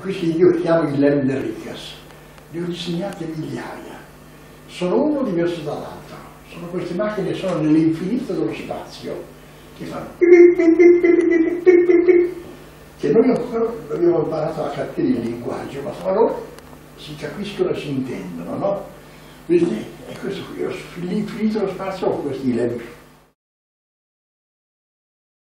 questi io chiamo i Lenderikas, li ho disegnate migliaia, sono uno diverso dall'altro, sono queste macchine sono nell'infinito dello spazio, che fanno che noi ancora abbiamo imparato a capire il linguaggio, ma fra loro si capiscono e si intendono, no? Quindi è questo qui, l'infinito dello spazio ho questi lempi